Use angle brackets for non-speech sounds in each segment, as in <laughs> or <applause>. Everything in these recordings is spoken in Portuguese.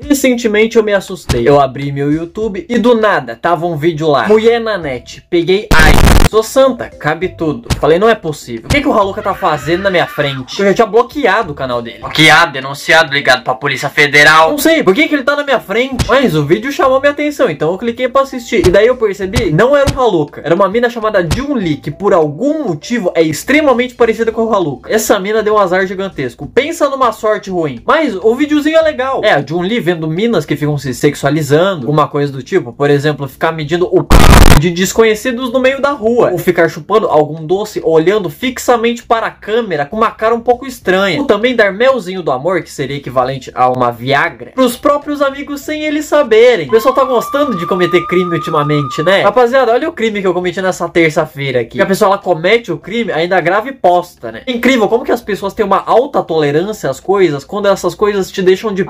Recentemente eu me assustei. Eu abri meu YouTube e do nada tava um vídeo lá. Mulher na net. Peguei ai. Sou santa, cabe tudo. Falei, não é possível. O que, que o Haluka tá fazendo na minha frente? Eu já tinha bloqueado o canal dele. Bloqueado, denunciado, ligado pra Polícia Federal. Não sei, por que, que ele tá na minha frente? Mas o vídeo chamou minha atenção, então eu cliquei pra assistir. E daí eu percebi, não era o Haluka. Era uma mina chamada Jun-Li, que por algum motivo é extremamente parecida com o Haluka. Essa mina deu um azar gigantesco. Pensa numa sorte ruim. Mas o videozinho é legal. É, a Jun-Li vendo minas que ficam se sexualizando, alguma coisa do tipo. Por exemplo, ficar medindo o p de desconhecidos no meio da rua. Ou ficar chupando algum doce olhando fixamente para a câmera com uma cara um pouco estranha. Ou também dar melzinho do amor, que seria equivalente a uma Viagra, pros próprios amigos sem eles saberem. O pessoal tá gostando de cometer crime ultimamente, né? Rapaziada, olha o crime que eu cometi nessa terça-feira aqui. a pessoa ela comete o crime, ainda grava e posta, né? incrível como que as pessoas têm uma alta tolerância às coisas quando essas coisas te deixam de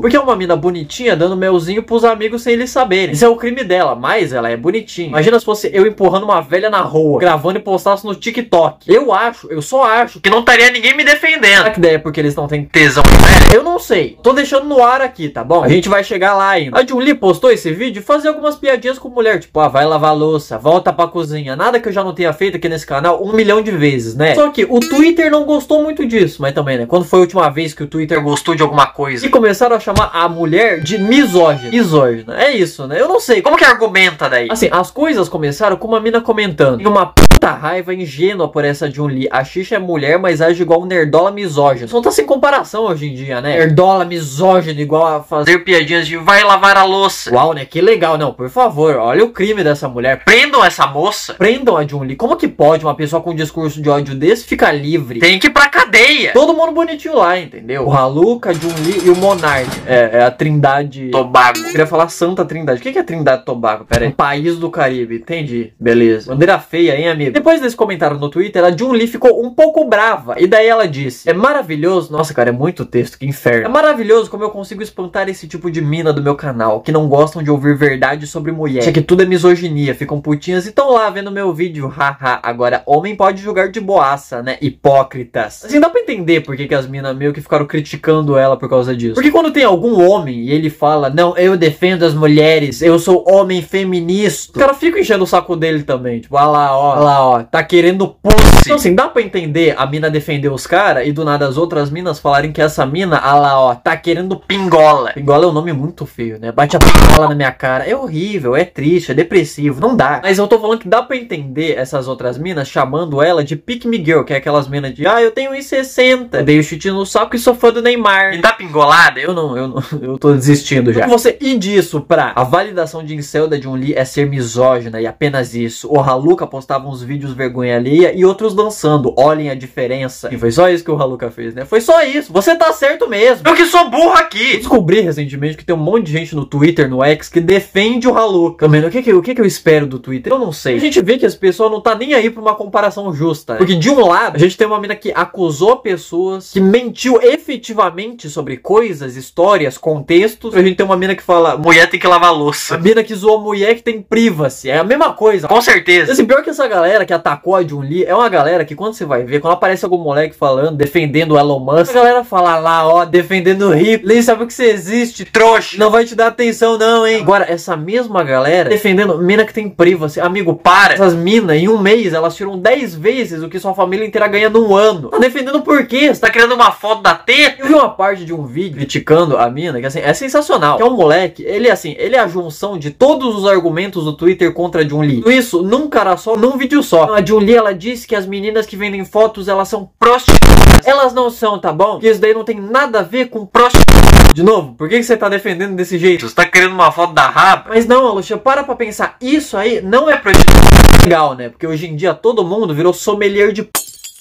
porque é uma mina bonitinha dando melzinho pros amigos sem eles saberem. Isso é o crime dela, mas ela é bonitinha. Imagina se fosse eu empurrando uma velha na rua, gravando e postasse no TikTok. Eu acho, eu só acho que não estaria ninguém me defendendo. Será que ideia é porque eles não têm tesão velha? Eu não sei. Tô deixando no ar aqui, tá bom? A gente vai chegar lá ainda. A Julie postou esse vídeo e fazer algumas piadinhas com mulher, tipo, ah, vai lavar louça, volta pra cozinha. Nada que eu já não tenha feito aqui nesse canal um milhão de vezes, né? Só que o Twitter não gostou muito disso, mas também, né? Quando foi a última vez que o Twitter gostou de alguma coisa? E começaram a chamar a mulher de misógina. Misógina. É isso, né? Eu não sei. Como que argumenta daí? Assim, as coisas começaram com uma mina comentando. E uma puta raiva ingênua por essa Jun Lee. A Xixa é mulher, mas age igual um nerdola misógino. Isso não tá sem comparação hoje em dia, né? Nerdola misógino, igual a fazer piadinhas de vai lavar a louça. Uau, né? Que legal. Não, por favor, olha o crime dessa mulher. Prendam essa moça. Prendam a Jun Lee. Como que pode uma pessoa com um discurso de ódio desse ficar livre? Tem que ir pra cadeia. Todo mundo bonitinho lá, entendeu? O Haluka, a Jun Lee e o Monark. É, é a trindade... Tobago. Eu queria falar Santa Trindade. O que é Trindade Tobago? Pera aí. País do Caribe. Entendi. Beleza. Bandeira feia, hein, amigo? Depois desse comentário no Twitter, a Jun Lee ficou um pouco brava. E daí ela disse: É maravilhoso. Nossa, cara, é muito texto, que inferno. É maravilhoso como eu consigo espantar esse tipo de mina do meu canal, que não gostam de ouvir verdade sobre mulher. Acha que tudo é misoginia, ficam putinhas e estão lá vendo meu vídeo. Haha. Agora, homem pode julgar de boaça, né? Hipócritas. Assim, dá pra entender por que, que as minas meio que ficaram criticando ela por causa disso. Porque quando tem algum homem e ele fala, não, eu defendo as mulheres, eu sou homem feminista, os caras ficam enchendo o saco dele também. Tipo, ah lá, ó, lá, ó, tá querendo pussy. Então, assim, dá pra entender a mina defender os caras e do nada as outras minas falarem que essa mina, ah lá, ó, tá querendo pingola. Pingola é um nome muito feio, né? Bate a pingola na minha cara. É horrível, é triste, é depressivo, não dá. Mas eu tô falando que dá pra entender essas outras minas chamando ela de Pick Me Girl, que é aquelas minas de, ah, eu tenho 1,60. Dei o chute no saco e sou fã do Neymar. E dá pingolada? Eu não, eu não, <laughs> eu tô desistindo já. Você ir disso pra a validação de incel da Jun Lee é ser misógina e apenas isso. O Haluka postava uns vídeos vergonha alheia e outros dançando. Olhem a diferença. E foi só isso que o Haluka fez, né? Foi só isso. Você tá certo mesmo. Eu que sou burro aqui. Descobri recentemente que tem um monte de gente no Twitter, no X, que defende o Haluka. Também, o que que, o que que eu espero do Twitter? Eu não sei. A gente vê que as pessoas não tá nem aí pra uma comparação justa. Né? Porque de um lado, a gente tem uma mina que acusou pessoas, que mentiu efetivamente sobre coisas, histórias, contextos. A gente tem uma mina que fala, mulher tem que lavar louça. A mina que zoou mulher que tem privacy. É a mesma coisa. Com certeza. Assim, pior que essa galera que atacou a Jun Lee é uma galera que quando você vai ver, quando aparece algum moleque falando, defendendo o Elon Musk, a galera fala lá, ó, defendendo o rico, nem sabe que você existe, trouxa, não vai te dar atenção não, hein. Agora, essa mesma galera defendendo mina que tem privacy, amigo, para. Essas minas, em um mês, elas tiram 10 vezes o que sua família inteira ganha num ano. Tá defendendo por quê? Você tá criando uma foto da teta? Eu vi uma parte de um vídeo criticando a mina, que assim, é sensacional. Que é um moleque, ele assim, ele é a junção de todos os argumentos do Twitter contra a Jun Lee. Isso num cara só, num vídeo só. A Jun Lee, ela disse que as meninas que vendem fotos, elas são prostitutas. Elas não são, tá bom? Que isso daí não tem nada a ver com prostituta. De novo, por que, você tá defendendo desse jeito? Você tá querendo uma foto da raba? Mas não, Aluxa, para pra pensar. Isso aí não é prostituta. Legal, né? Porque hoje em dia todo mundo virou sommelier de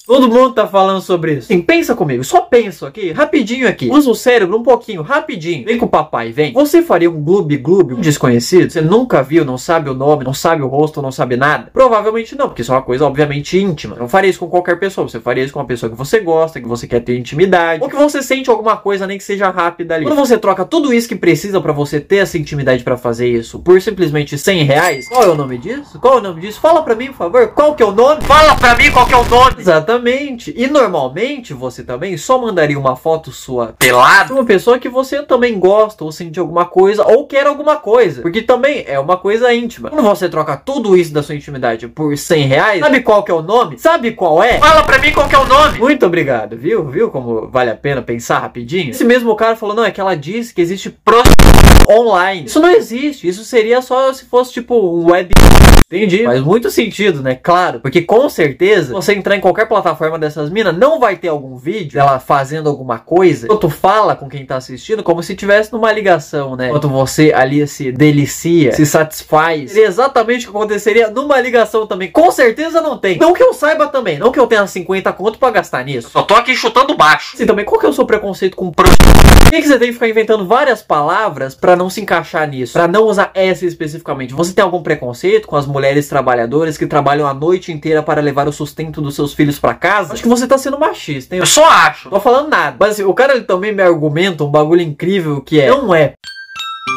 Todo mundo tá falando sobre isso. Sim, pensa comigo, só pensa aqui, rapidinho aqui. Usa o cérebro um pouquinho, rapidinho. Vem com o papai, vem. Você faria um gloob gloob um desconhecido? Você nunca viu, não sabe o nome, não sabe o rosto, não sabe nada? Provavelmente não, porque isso é uma coisa obviamente íntima. Não faria isso com qualquer pessoa, você faria isso com uma pessoa que você gosta, que você quer ter intimidade, ou que você sente alguma coisa nem que seja rápida ali. Quando você troca tudo isso que precisa para você ter essa intimidade para fazer isso por simplesmente 100 reais, qual é o nome disso? Qual é o nome disso? Fala pra mim, por favor. Qual que é o nome? Fala pra mim qual que é o nome. Exatamente Exatamente. E normalmente você também só mandaria uma foto sua pra Pelado? uma pessoa que você também gosta, ou sente alguma coisa, ou quer alguma coisa. Porque também é uma coisa íntima. Quando você troca tudo isso da sua intimidade por 100 reais, sabe qual que é o nome? Sabe qual é? Fala pra mim qual que é o nome. Muito obrigado, viu? Viu como vale a pena pensar rapidinho? Esse mesmo cara falou, não, é que ela disse que existe prostituição online. Isso não existe, isso seria só se fosse tipo um web... Entendi. Faz muito sentido, né? Claro. Porque com certeza, você entrar em qualquer plataforma dessas minas, não vai ter algum vídeo dela fazendo alguma coisa. Enquanto fala com quem tá assistindo, como se tivesse numa ligação, né? Enquanto você ali se delicia, se satisfaz. Seria exatamente o que aconteceria numa ligação também. Com certeza não tem. Não que eu saiba também. Não que eu tenha 50 conto pra gastar nisso. Só tô aqui chutando baixo. Assim, também, qual que é o seu preconceito com prostituição? Por que, que você tem que ficar inventando várias palavras pra não se encaixar nisso? Pra não usar essa especificamente? Você tem algum preconceito com as mulheres trabalhadoras que trabalham a noite inteira para levar o sustento dos seus filhos pra casa? Acho que você tá sendo machista, hein? Eu só acho. Não tô falando nada. Mas assim, o cara ele também me argumenta um bagulho incrível que é. Não é.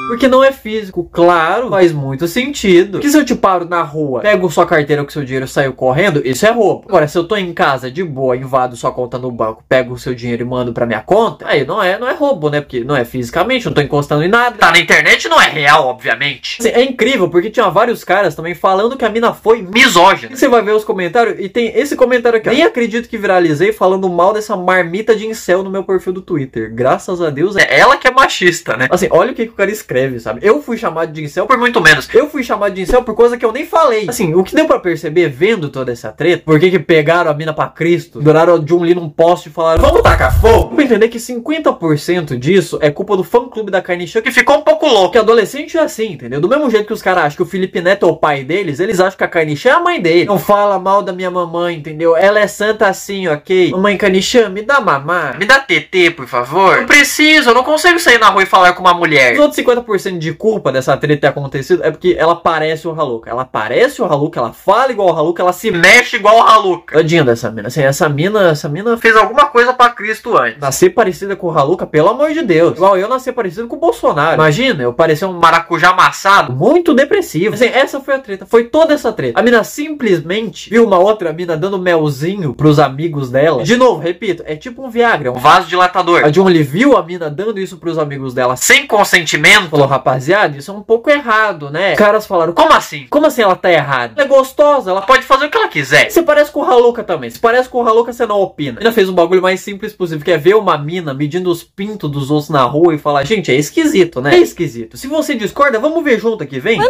Porque não é físico, claro, faz muito sentido. Que se eu te paro na rua, pego sua carteira com seu dinheiro e saio correndo, isso é roubo. Agora, se eu tô em casa de boa, invado sua conta no banco, pego o seu dinheiro e mando pra minha conta, aí não é, não é roubo, né? Porque não é fisicamente, não tô encostando em nada. Tá na internet não é real, obviamente. Assim, é incrível, porque tinha vários caras também falando que a mina foi Misógino. você vai ver os comentários e tem esse comentário aqui. ó. Nem acredito que viralizei falando mal dessa marmita de incel no meu perfil do Twitter. Graças a Deus. É... É ela que é machista, né? Assim, olha o que, que o cara escreve, sabe? Eu fui chamado de incel Por muito menos. eu fui chamado de incel por coisa que eu nem falei. Assim, o que deu pra perceber vendo toda essa treta, por que que pegaram a mina pra Cristo, duraram o John Lee num poste e falaram, vamos tacar fogo? Vamos entender que 50% disso é culpa do fã clube da carne Chan, que Que ficou um pouco louco. porque adolescente é assim, entendeu? Do mesmo jeito que os caras acham que o Felipe Neto é o pai deles, eles acham que a Carnichã é a mãe dele. Não fala mal da minha mamãe, entendeu? Ela é santa assim, ok? Mamãe Carnichã, me dá mamar. Me dá TT, por favor. Não preciso, eu não consigo sair na rua e falar com uma mulher. Os outros 50% de culpa dessa treta ter acontecido é porque ela parece o Haluka. Ela parece o Haluka, ela fala igual o Haluka, ela se Mexe igual o Haluca. Tadinha dessa mina. Assim, essa mina, essa mina Fez alguma coisa pra Cristo antes. Nascer parecida com o Haluka, pelo amor de Deus. Igual eu nascer parecido com o Bolsonaro. Imagina, eu parecer um Maracujá amassado. muito depressivo. Assim, essa foi a treta. Foi toda essa treta. A mina simplesmente viu uma outra mina dando melzinho pros amigos dela. De novo, repito, é tipo um Viagra. Um Um... vaso dilatador. A John Lee viu a mina dando isso pros amigos dela. Sem consentimento. Falou, rapaziada, isso é um pouco errado, né? Os caras falaram, como, assim? como assim ela tá errada? Ela é gostosa, ela pode fazer o que ela quiser. Você parece com o Haluka também. Se parece com o Haluka, você não opina. Ainda fez um bagulho mais simples possível, que é ver uma mina medindo os pintos dos outros na rua e falar, gente, é esquisito, né? É esquisito. Se você discorda, vamos ver junto aqui, vem.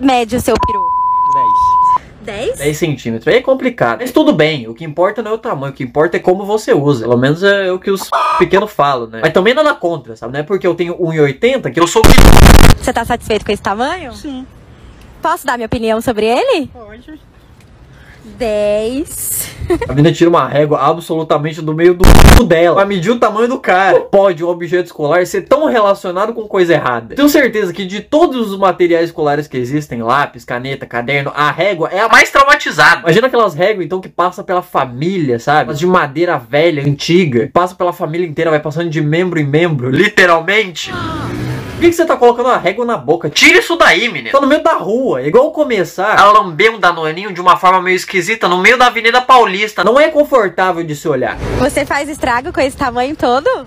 Mede o seu peru. 10. 10? 10 centímetros. Aí é complicado. Mas tudo bem. O que importa não é o tamanho. O que importa é como você usa. Pelo menos é o que os <laughs> pequenos falam, né? Mas também nada contra, sabe? Não é porque eu tenho 1,80 que eu Eu sou Você tá satisfeito com esse tamanho? Sim. Posso dar minha opinião sobre ele? Pode. 10. <laughs> A menina tira uma régua absolutamente do meio do cu dela pra medir o tamanho do cara. Não Pode um objeto escolar ser tão relacionado com coisa errada. Tenho certeza que de todos os materiais escolares que existem, lápis, caneta, caderno, a régua é a mais. traumatizado. Imagina aquelas réguas então que passa pela família, sabe? As de madeira velha, antiga, passa pela família inteira, vai passando de membro em membro. Literalmente. Por que, que você tá colocando a régua na boca? Tira isso daí, menino. Tá no meio da rua, é igual começar. Ela lambeu um danoninho de uma forma meio esquisita no meio da Avenida Paulista. Não é confortável de se olhar. Você faz estrago com esse tamanho todo?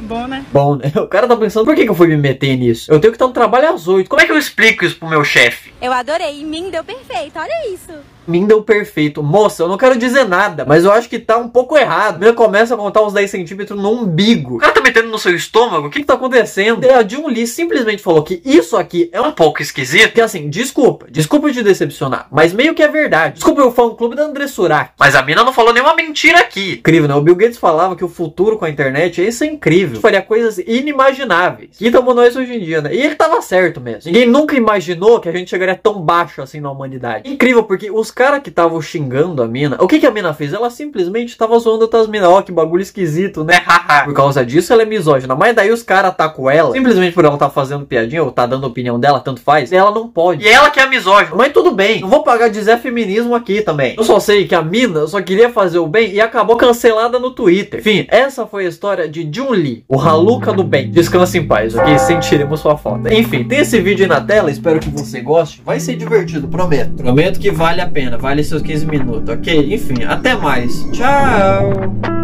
Bom, né? Bom, né? <laughs> O cara tá pensando, por que, que eu fui me meter nisso? Eu tenho que estar no trabalho às 8. Como é que eu explico isso pro meu chefe? Eu adorei. Em mim deu perfeito. Olha isso. Mim deu perfeito. Moça, eu não quero dizer nada, mas eu acho que tá um pouco errado. Ele começa a contar uns 10 centímetros no umbigo. O cara tá metendo no seu estômago? O que que tá acontecendo? E a Jun Lee simplesmente falou que isso aqui é É um um pouco esquisito. que assim, desculpa, desculpa te decepcionar, mas meio que é verdade. Desculpa o fã clube da André Surak. Mas a mina não falou nenhuma mentira aqui. Incrível, né? O Bill Gates falava que o futuro com a internet, isso é incrível. Faria coisas inimagináveis. Que estamos nós hoje em dia, né? E ele tava certo mesmo. Ninguém nunca imaginou que a gente chegaria tão baixo assim na humanidade. Incrível, porque os caras que estavam xingando a mina, o que, que a mina fez? Ela simplesmente tava zoando outras minas. Ó, que bagulho esquisito, né? É. <laughs> Por causa disso, ela é misógina. Mas daí os caras atacam ela, simplesmente por ela tá fazendo piadinha ou tá dando a opinião dela, tanto faz. Ela não pode. E ela que é misógina. Mas tudo bem, não vou pagar de Zé Feminismo aqui também. Eu só sei que a mina só queria fazer o bem e acabou cancelada no Twitter. Enfim, essa foi a história de Jun Lee, o Haluka do bem. Descanse em paz, ok? Sentiremos sua falta. Enfim, tem esse vídeo aí na tela, espero que você goste. Vai ser divertido, prometo. Prometo que vale a pena. Pena, vale seus 15 minutos, ok? Enfim, até mais. Tchau!